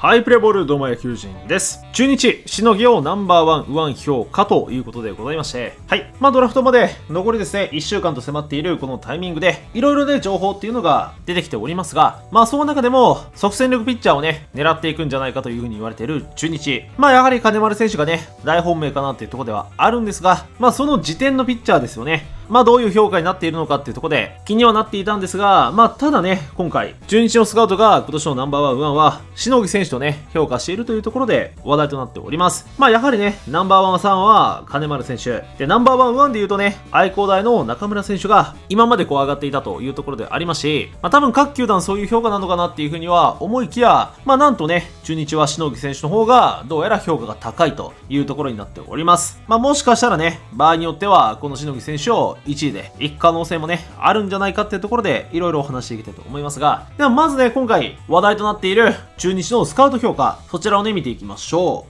はい、プレイボール。どうも野球人です。中日、篠木をナンバーワン右腕評価ということでございまして、はい。まあドラフトまで残りですね、1週間と迫っているこのタイミングで、いろいろね、情報っていうのが出てきておりますが、まあその中でも、即戦力ピッチャーをね、狙っていくんじゃないかというふうに言われている中日。まあやはり金丸選手がね、大本命かなっていうところではあるんですが、まあその次点のピッチャーですよね。まあどういう評価になっているのかっていうところで気にはなっていたんですが、まあただね、今回、中日のスカウトが今年のナンバーワン右腕は、篠木選手とね、評価しているというところで話題となっております。まあやはりね、ナンバーワン左腕は金丸選手。で、ナンバーワン右腕で言うとね、愛工大の中村選手が今までこう上がっていたというところでありますし、まあ多分各球団そういう評価なのかなっていうふうには思いきや、まあなんとね、中日はしのぎ選手の方がどうやら評価が高いというところになっております。まあもしかしたらね、場合によってはこのしのぎ選手を1位で一可能性もね、あるんじゃないかっていうところで、いろいろお話していきたいと思いますが、ではまずね、今回話題となっている中日のスカウト評価、そちらをね、見ていきましょう。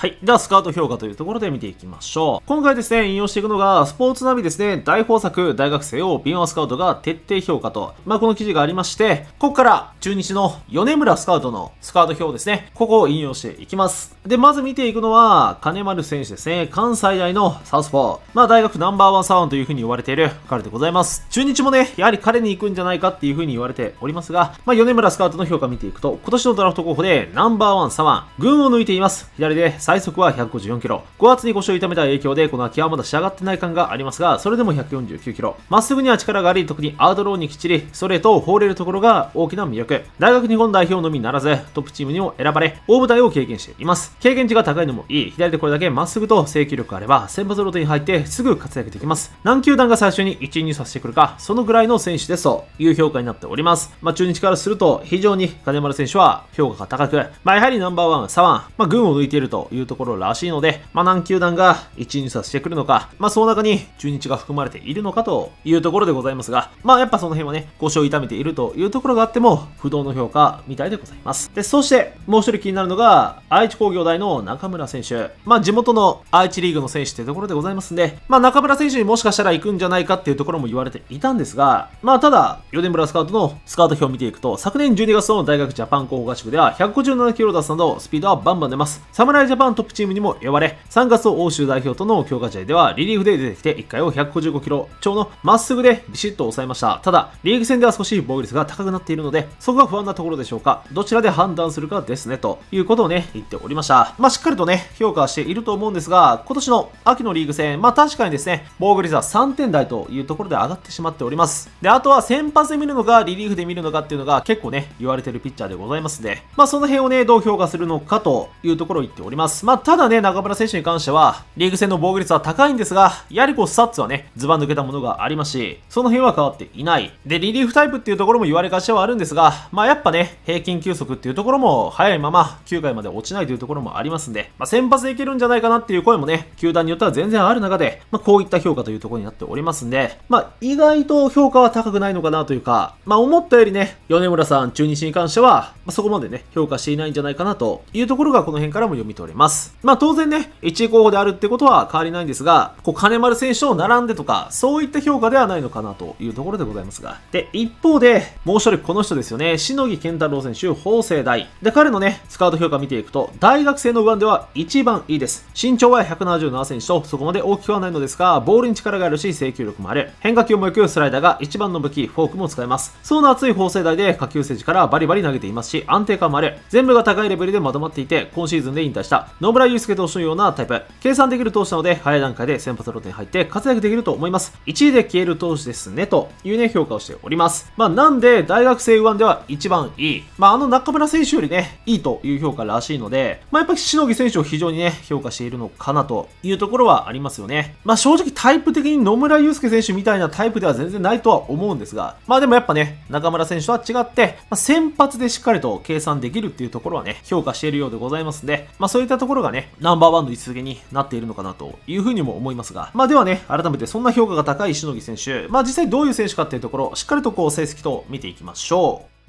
はい。では、スカウト評価というところで見ていきましょう。今回ですね、引用していくのが、スポーツナビですね、大豊作大学生を敏腕スカウトが徹底評価と、まあ、この記事がありまして、ここから中日の米村スカウトのスカウト表ですね、ここを引用していきます。で、まず見ていくのは、金丸選手ですね、関西大のサウスポー。まあ、大学ナンバーワンサウンというふうに言われている彼でございます。中日もね、やはり彼に行くんじゃないかっていうふうに言われておりますが、まあ、米村スカウトの評価見ていくと、今年のドラフト候補でナンバーワンサワン、群を抜いています。左で最速は154キロ。5月に腰を痛めた影響で、この秋はまだ仕上がってない感がありますが、それでも149キロ。まっすぐには力があり、特にアウトローにきっちり、ストレートを放れるところが大きな魅力。大学日本代表のみならず、トップチームにも選ばれ、大舞台を経験しています。経験値が高いのもいい。左でこれだけまっすぐと制球力があれば、先発ローテに入ってすぐ活躍できます。何球団が最初に1位にさせてくるか、そのぐらいの選手ですという評価になっております。まあ、中日からすると、非常に金丸選手は評価が高く、まあ、やはりナンバーワン、左腕、まあ、群を抜いているというところらしいので、まあ、何球団が1位にさせてくるのか、まあ、その中に中日が含まれているのかというところでございますが、まあ、やっぱその辺はね、腰を痛めているというところがあっても、不動の評価みたいでございます。で、そして、もう一人気になるのが、愛知工業大の中村選手。まあ、地元の愛知リーグの選手っていうところでございますんで、まあ、中村選手にもしかしたら行くんじゃないかっていうところも言われていたんですが、まあ、ただ、米村スカウトのスカウト表を見ていくと、昨年12月の大学ジャパン候補合宿では、157キロ出すなど、スピードはバンバン出ます。侍ジャパントップチームにも呼ばれ、3月を欧州代表との強化試合ではリリーフで出てきて1回を155キロ超のまっすぐでビシッと抑えました。ただ、リーグ戦では少し防御率が高くなっているので、そこが不安なところでしょうか。どちらで判断するかですね、ということをね、言っておりました。まあ、しっかりとね、評価していると思うんですが、今年の秋のリーグ戦、まあ確かにですね、防御率は3点台というところで上がってしまっております。で、あとは先発で見るのか、リリーフで見るのかっていうのが結構ね、言われてるピッチャーでございますんで、まあその辺をね、どう評価するのかというところを言っております。まあただね、中村選手に関しては、リーグ戦の防御率は高いんですが、やはりこう、スタッツはね、ズバ抜けたものがありますし、その辺は変わっていない。で、リリーフタイプっていうところも言われがちはあるんですが、まあやっぱね、平均球速っていうところも早いまま9回まで落ちないというところもありますんで、まあ先発でいけるんじゃないかなっていう声もね、球団によっては全然ある中で、まあこういった評価というところになっておりますんで、まあ意外と評価は高くないのかなというか、まあ思ったよりね、米村さん、中日に関しては、まあ、そこまでね、評価していないんじゃないかなというところがこの辺からも読み取れます。まあ当然ね、1位候補であるってことは変わりないんですが、こう金丸選手と並んでとか、そういった評価ではないのかなというところでございますが。で、一方で、もう一人この人ですよね、しのぎ健太郎選手、法政大。で、彼のね、スカウト評価見ていくと、大学生の右腕では一番いいです。身長は177センチと、そこまで大きくはないのですが、ボールに力があるし、制球力もある。変化球もよく、スライダーが一番の武器、フォークも使えます。層の厚い法政大で下級生時からバリバリ投げていますし、安定感もある。全部が高いレベルでまとまっていて、今シーズンで引退した野村祐介投手のようなタイプ。計算できる投手なので、早い段階で先発ローテに入って活躍できると思います。1位で消える投手ですね、というね、評価をしております。まあ、なんで、大学生右腕では一番いい。まあ、あの中村選手よりね、いいという評価らしいので、まあ、やっぱりしのぎ選手を非常にね、評価しているのかなというところはありますよね。まあ、正直タイプ的に野村祐介選手みたいなタイプでは全然ないとは思うんですが、まあでもやっぱね、中村選手とは違って、まあ、先発でしっかりと計算できるっていうところはね、評価しているようでございますんで、まあそういったところがね、ナンバーワンの位置づけになっているのかなというふうにも思いますが、まあではね、改めてそんな評価が高いしのぎ選手、まあ実際どういう選手かっていうところ、しっかりとこう成績と見ていきましょう。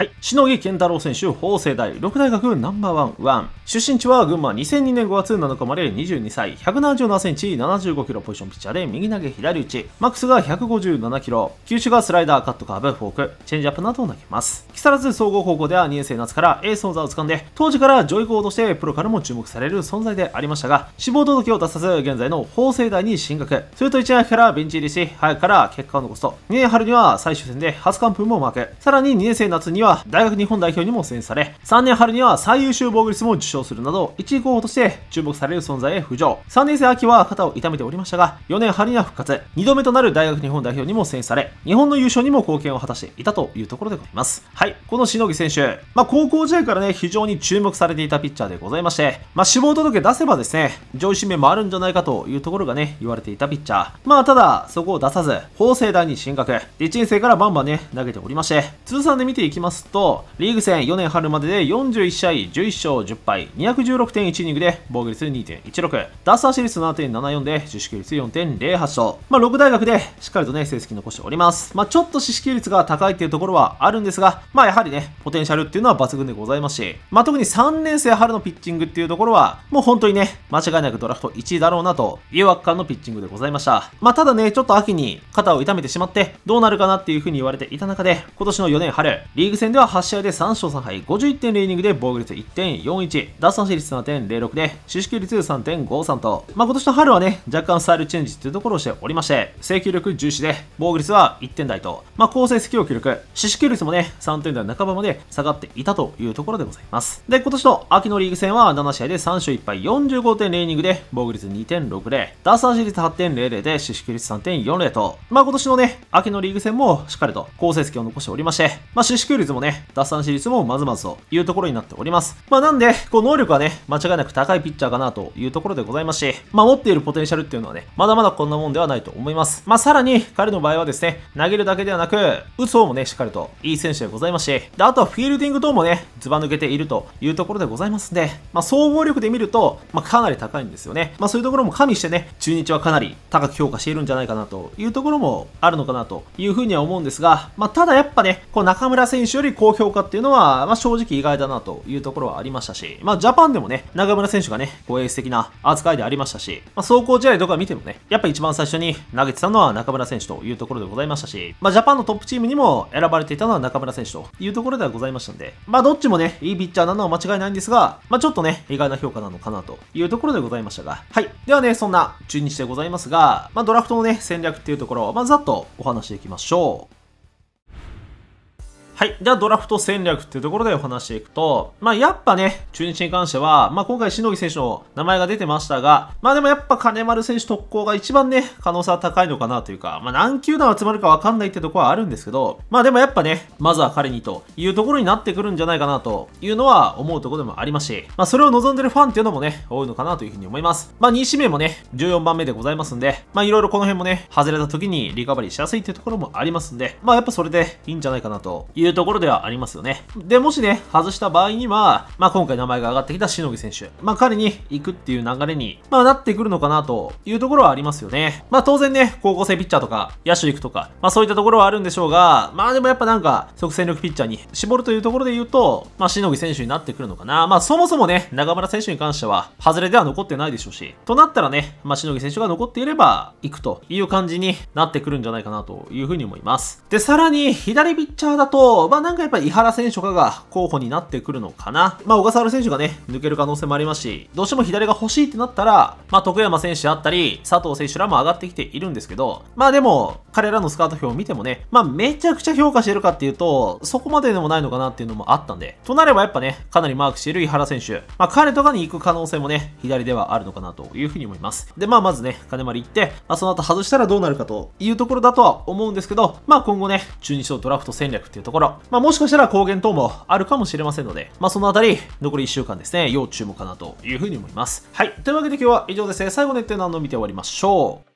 はい。篠木健太郎選手、法政大、6大学ナンバーワン右腕。出身地は群馬、2002年5月7日生まれ22歳、177センチ、75キロポジションピッチャーで、右投げ左打ち。マックスが157キロ。球種がスライダー、カットカーブ、フォーク、チェンジアップなどを投げます。木更津総合高校では2年生夏からエースの座を掴んで、当時から上位候補としてプロからも注目される存在でありましたが、志望届を出さず、現在の法政大に進学。すると1年からベンチ入りし、早くから結果を残すと、2年春には最終戦で初完封もマーク。さらに2年生夏には大学日本代表にも選出され、3年春には最優秀防御率も受賞するなど、1位候補として注目される存在へ浮上。3年生秋は肩を痛めておりましたが、4年春には復活。2度目となる大学日本代表にも選出され、日本の優勝にも貢献を果たしていたというところでございます。はい、この篠木選手、まあ、高校時代からね、非常に注目されていたピッチャーでございまして、まあ、死亡届出せばですね、上位指名もあるんじゃないかというところがね、言われていたピッチャー。まあ、ただ、そこを出さず、法政大に進学。1年生からバンバンね、投げておりまして、通算で見ていきますと、リーグ戦4年春までで41試合11勝10敗、216.1イニングで防御率2.16、奪三振率7.74で自主球率4.08と、まあ、6大学でしっかりとね、成績残しております。まあ、ちょっと四死球率が高いっていうところはあるんですが、まあ、やはりね、ポテンシャルっていうのは抜群でございますし、まあ、特に3年生春のピッチングっていうところは、もう本当にね、間違いなくドラフト1位だろうなという圧巻のピッチングでございました。まあ、ただね、ちょっと秋に肩を痛めてしまって、どうなるかなっていうふうに言われていた中で、今年の4年春、リーグ戦戦では8試合で3勝3敗、51.0イニングで防御率1.41、奪三振率7.06で、四死球率3.53と、まあ、今年の春はね、若干スタイルチェンジっていうところをしておりまして、制球力重視で、防御率は1点台と、まあ、好成績を記録、四死球率もね、3点台半ばまで下がっていたというところでございます。で、今年の秋のリーグ戦は7試合で3勝1敗、45.0イニングで、防御率2.60、奪三振率8.00で、四死球率3.40と、まあ、今年のね、秋のリーグ戦もしっかりと好成績を残しておりまして、まあ、四死球率もね、奪三振率もまずまずというところになっております。まあ、なんで、こう、能力はね、間違いなく高いピッチャーかなというところでございますし、まあ、持っているポテンシャルっていうのはね、まだまだこんなもんではないと思います。まあ、さらに、彼の場合はですね、投げるだけではなく、打つ方もね、しっかりといい選手でございますし、で、あとはフィールディング等もね、ずば抜けているというところでございますんで、まあ、総合力で見ると、まあ、かなり高いんですよね。まあ、そういうところも加味してね、中日はかなり高く評価しているんじゃないかなというところもあるのかなというふうには思うんですが、まあ、ただやっぱね、こう中村選手より高評価っていうのは、まあ、正直意外だなというところはありましたし、まあ、ジャパンでもね、中村選手がね、こうエース的な扱いでありましたし、まあ、走行試合とか見てもね、やっぱ一番最初に投げてたのは中村選手というところでございましたし、まあ、ジャパンのトップチームにも選ばれていたのは中村選手というところではございましたんで、まあ、どっちもね、いいピッチャーなのは間違いないんですが、まあ、ちょっとね、意外な評価なのかなというところでございましたが、はい。ではね、そんな中日でございますが、まあ、ドラフトのね、戦略っていうところを、まあ、ざっとお話していきましょう。はい。じゃあ、ドラフト戦略っていうところでお話していくと、まあ、やっぱね、中日に関しては、まあ、今回、しのぎ選手の名前が出てましたが、まあ、でもやっぱ金丸選手特攻が一番ね、可能性は高いのかなというか、まあ、何球団集まるかわかんないってところはあるんですけど、まあ、でもやっぱね、まずは彼にというところになってくるんじゃないかなというのは思うところでもありますし、まあ、それを望んでるファンっていうのもね、多いのかなというふうに思います。まあ、2指名もね、14番目でございますんで、まあ、いろいろこの辺もね、外れた時にリカバリーしやすいっていうところもありますんで、まあ、やっぱそれでいいんじゃないかなというところではありますよね。で、もしね、外した場合には、まあ今回名前が挙がってきたしのぎ選手、まあ彼に行くっていう流れに、まあなってくるのかなというところはありますよね。まあ当然ね、高校生ピッチャーとか、野手行くとか、まあそういったところはあるんでしょうが、まあでもやっぱなんか、即戦力ピッチャーに絞るというところで言うと、まあしのぎ選手になってくるのかな。まあそもそもね、中村選手に関しては、外れでは残ってないでしょうし、となったらね、まあしのぎ選手が残っていれば、行くという感じになってくるんじゃないかなというふうに思います。で、さらに、左ピッチャーだと、まあなんかやっぱり井原選手とかが候補になってくるのかな。まあ、小笠原選手がね、抜ける可能性もありますし、どうしても左が欲しいってなったら、まあ、徳山選手あったり、佐藤選手らも上がってきているんですけど、まあでも、彼らのスカート表を見てもね、まあ、めちゃくちゃ評価してるかっていうと、そこまででもないのかなっていうのもあったんで、となればやっぱね、かなりマークしている井原選手、まあ、彼とかに行く可能性もね、左ではあるのかなというふうに思います。で、まあ、まずね、金丸行って、まあ、その後外したらどうなるかというところだとは思うんですけど、まあ、今後ね、中日のドラフト戦略っていうところ、まあ、もしかしたら抗原等もあるかもしれませんので、まあ、そのあたり、残り1週間ですね、要注目かなというふうに思います。はい。というわけで今日は以上ですね、最後のって何度見て終わりましょう。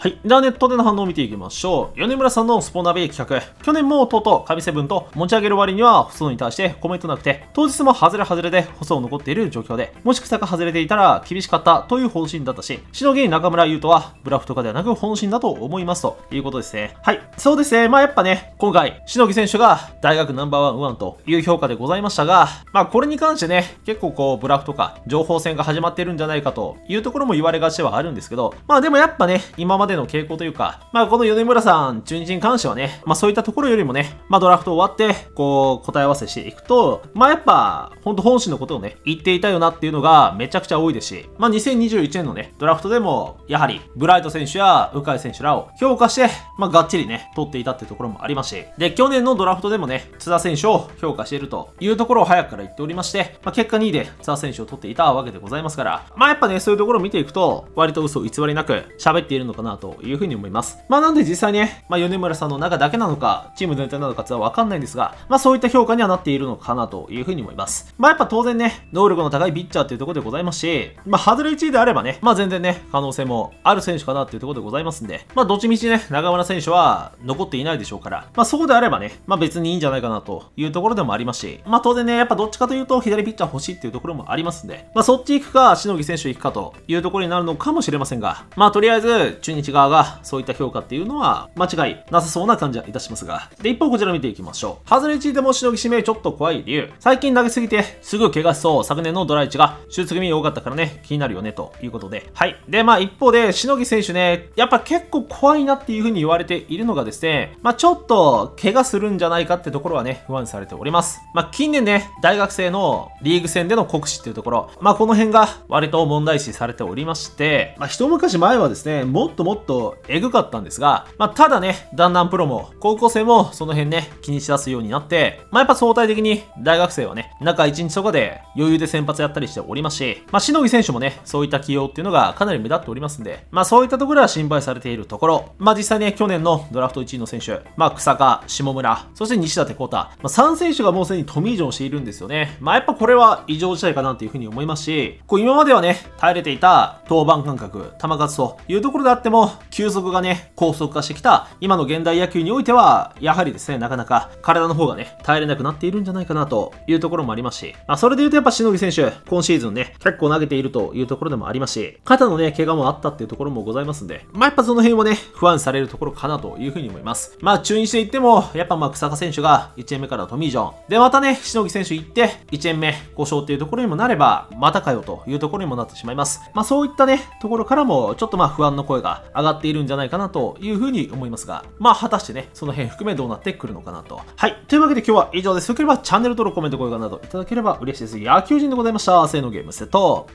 はい。ではネットでの反応を見ていきましょう。米村さんのスポナビ企画。去年もとうとう神セブンと持ち上げる割には細野に対してコメントなくて、当日も外れ外れで細野残っている状況で、もし草が外れていたら厳しかったという方針だったし、しのぎ中村優斗はブラフとかではなく本心だと思いますということですね。はい。そうですね。まあやっぱね、今回、しのぎ選手が大学ナンバーワンウワンという評価でございましたが、まあこれに関してね、結構こうブラフとか情報戦が始まってるんじゃないかというところも言われがちではあるんですけど、まあでもやっぱね、今までの傾向というか、まあこの米村さん、中日に関してはね、まあそういったところよりもね、まあドラフト終わって、こう答え合わせしていくと、まあやっぱ、ほんと本心のことをね、言っていたよなっていうのがめちゃくちゃ多いですし、まあ2021年のね、ドラフトでも、やはり、ブライト選手や鵜飼選手らを評価して、まあがっちりね、取っていたっていうところもありますし、で、去年のドラフトでもね、津田選手を評価しているというところを早くから言っておりまして、まあ結果2位で津田選手を取っていたわけでございますから、まあやっぱね、そういうところを見ていくと、割と嘘偽りなく喋っているのかなというふうに思います。まあなんで実際ね、まあ、米村さんの中だけなのか、チーム全体なのかってはわかんないんですが、まあ、そういった評価にはなっているのかなというふうに思います。まあ、やっぱ当然ね、能力の高いピッチャーっていうところでございますし、まあ、外れ1位であればね、まあ、全然ね、可能性もある選手かなっていうところでございますんで、まあ、どっちみちね、中村選手は残っていないでしょうから、まあ、そこであればね、まあ、別にいいんじゃないかなというところでもありますし、まあ、当然ね、やっぱどっちかというと、左ピッチャー欲しいっていうところもありますんで、まあ、そっち行くか、しのぎ選手行くかというところになるのかもしれませんが、まあ、とりあえず、中日側がそういった評価っていうのは、間違いなさそうな感じはいたしますが。で、一方こちら見ていきましょう。外れ1位でもしのぎ指名ちょっと怖い理由。最近投げすぎてすぐ怪我しそう。昨年のドラ1が手術組多かったからね、気になるよね、ということで。はい。で、まあ一方で、しのぎ選手ね、やっぱ結構怖いなっていう風に言われているのがですね、まあちょっと怪我するんじゃないかってところはね、不安視されております。まあ近年ね、大学生のリーグ戦での国試っていうところ、まあこの辺が割と問題視されておりまして、まあ一昔前はですね、もっともっとっとエグかったんですが、まあただね、だんだんプロも、高校生もその辺ね、気にしだすようになって、まあ、やっぱ相対的に大学生はね、中1日とかで余裕で先発やったりしておりますし、まあ、しのぎ選手もね、そういった起用っていうのがかなり目立っておりますんで、まあ、そういったところは心配されているところ、まあ、実際ね、去年のドラフト1位の選手、まあ、草加、下村、そして西舘幸太、まあ、3選手がもうすでにトミージョンしているんですよね。まあ、やっぱこれは異常事態かなっていうふうに思いますし、こう今まではね、耐えれていた登板間隔、球数というところであっても、球速がね、高速化してきた今の現代野球においては、やはりですね、なかなか体の方がね、耐えれなくなっているんじゃないかなというところもありますし、まあ、それで言うとやっぱしのぎ選手、今シーズンね、結構投げているというところでもありますし、肩のね、怪我もあったっていうところもございますんで、まあ、やっぱその辺もね、不安されるところかなというふうに思います。まあ、中日で言っても、やっぱまあ、草加選手が1円目からトミー・ジョン。で、またね、しのぎ選手行って、1円目、故障っていうところにもなれば、またかよというところにもなってしまいます。まあ、そういったね、ところからも、ちょっとまあ、不安の声が上がっているんじゃないかなというふうに思いますが、まあ、果たしてね、その辺含めどうなってくるのかなと。はい。というわけで今日は以上です。よければチャンネル登録、コメント、高評価などいただければ嬉しいです。野球人でございました。せーのゲームセット。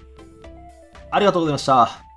ありがとうございました。